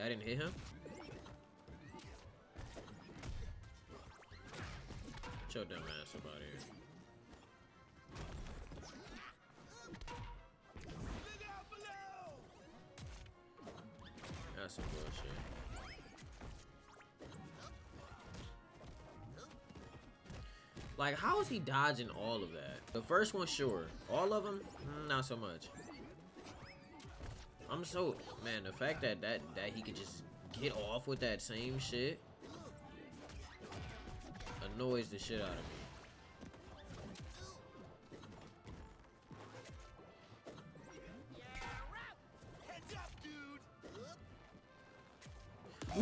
That didn't hit him? Your dumb ass up out here. That's some bullshit. Like, how is he dodging all of that? The first one, sure. All of them, mm, not so much. I'm so man. The fact that that that he could just get off with that same shit annoys the shit out of me.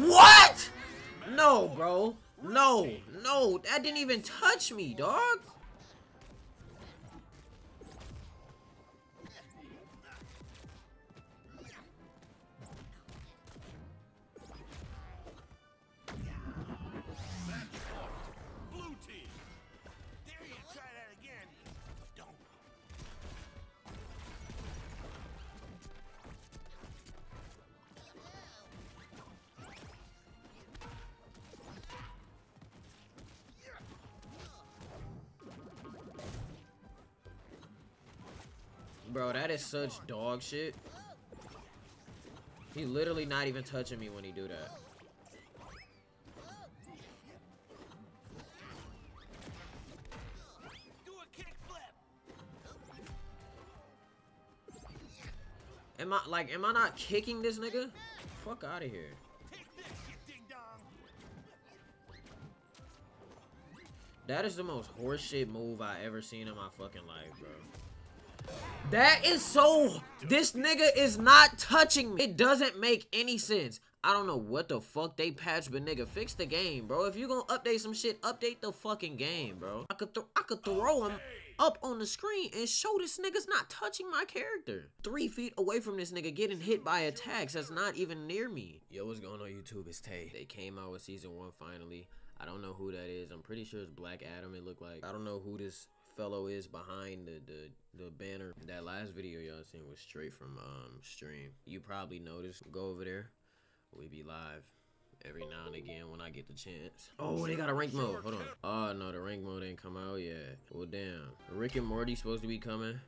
What? No, bro. No, no, that didn't even touch me, dog. Bro, that is such dog shit. He literally not even touching me when he do that. Am I like am I not kicking this nigga? Fuck out of here. That is the most horseshit move I ever seen in my fucking life, bro. That is so... This nigga is not touching me. It doesn't make any sense. I don't know what the fuck they patched, but nigga, fix the game, bro. If you gonna update some shit, update the fucking game, bro. I could, I could throw him up on the screen and show this nigga's not touching my character. Three feet away from this nigga getting hit by attacks that's not even near me. Yo, what's going on YouTube? It's Tay. They came out with season one finally. I don't know who that is. I'm pretty sure it's Black Adam it looked like. I don't know who this fellow is behind the, the, the banner. That last video y'all seen was straight from um stream. You probably noticed. Go over there. We be live every now and again when I get the chance. Oh, they got a rank mode. Hold on. Oh no, the rank mode ain't come out yet. Well, damn. Rick and Morty supposed to be coming.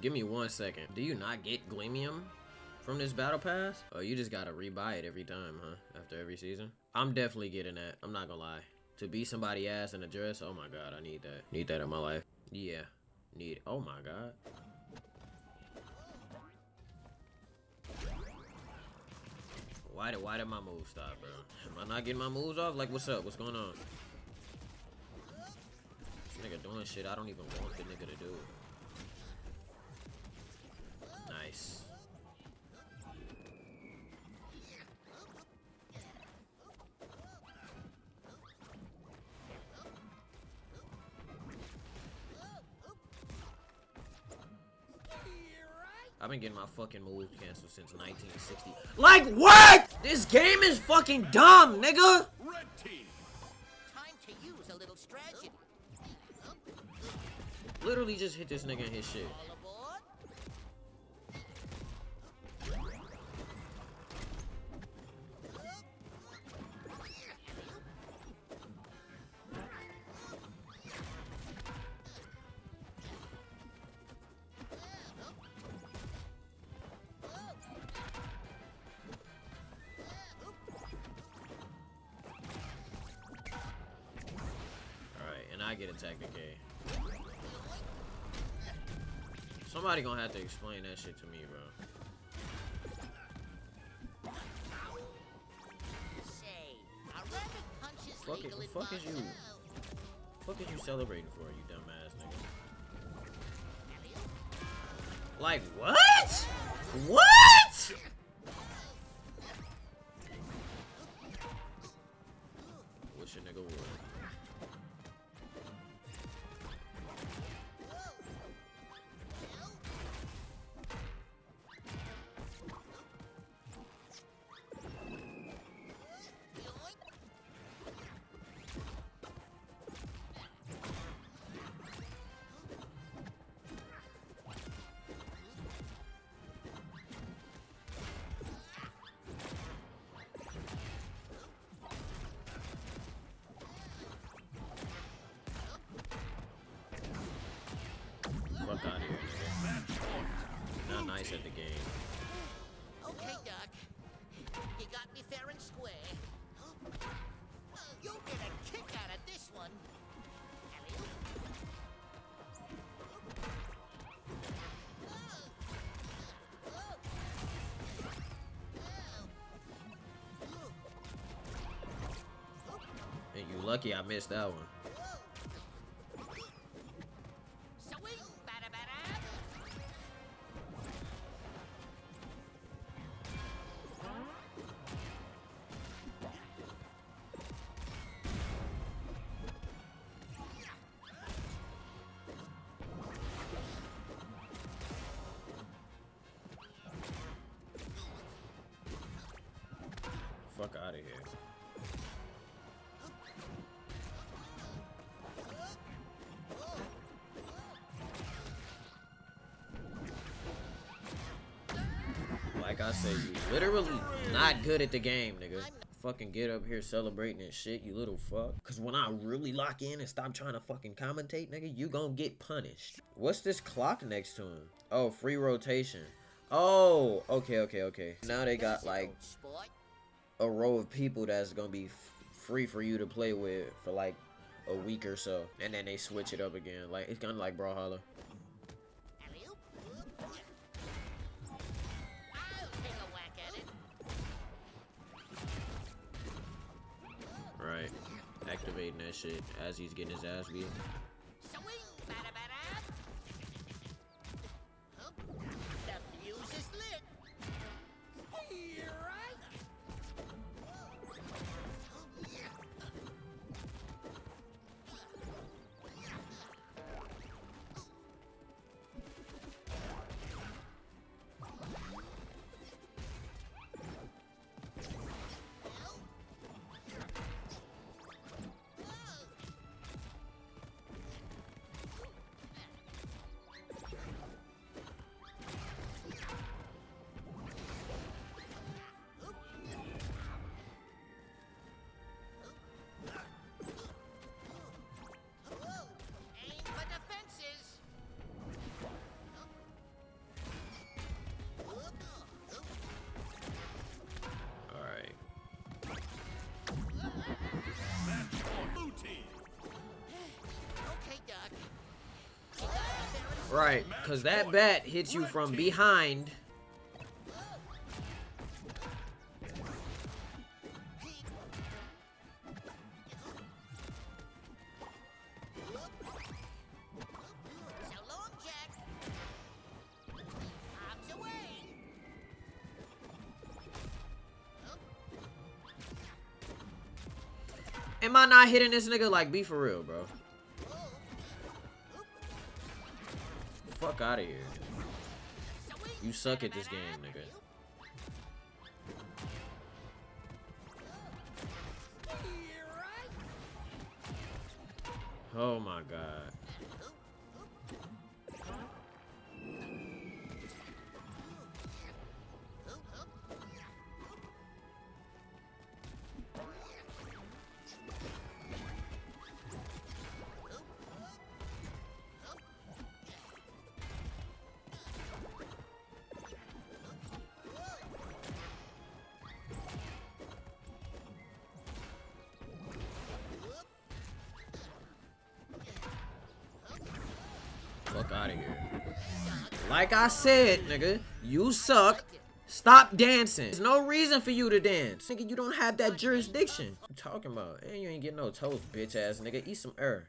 Give me one second. Do you not get Gleamium? From this battle pass? Oh, you just gotta rebuy it every time, huh? After every season? I'm definitely getting that. I'm not gonna lie. To be somebody ass in a dress, oh my god, I need that. Need that in my life. Yeah, need. Oh my god. Why did why did my move stop, bro? Am I not getting my moves off? Like, what's up? What's going on? This nigga doing shit I don't even want the nigga to do. Nice. I've been getting my fucking move canceled since 1960. Like what? This game is fucking dumb, nigga. Red team. Time to use a little strategy. Literally just hit this nigga in his shit. I get attacked again. Somebody gonna have to explain that shit to me, bro. Fuck it, fuck is you? Fuck is you celebrating for, you dumbass nigga? Like what? What? Nice at the game. Okay, Duck. You got me fair and square. You'll get a kick out of this one. And you lucky I missed that one. Out of here. Like I said, you literally not good at the game, nigga. Fucking get up here celebrating and shit, you little fuck. Cause when I really lock in and stop trying to fucking commentate, nigga, you gonna get punished. What's this clock next to him? Oh, free rotation. Oh, okay, okay, okay. Now they got like. A row of people that's gonna be free for you to play with for like a week or so, and then they switch it up again. Like it's kind of like Brawlhalla. Right, activating that shit as he's getting his ass beat. Right, cause that bat hits you from behind. Am I not hitting this nigga? Like, be for real, bro. Fuck out of here. You suck at this game, nigga. Oh my god. Fuck out of here. Like I said, nigga, you suck. Stop dancing. There's no reason for you to dance. Nigga, you don't have that jurisdiction. You talking about? And you ain't getting no toast, bitch ass nigga. Eat some air.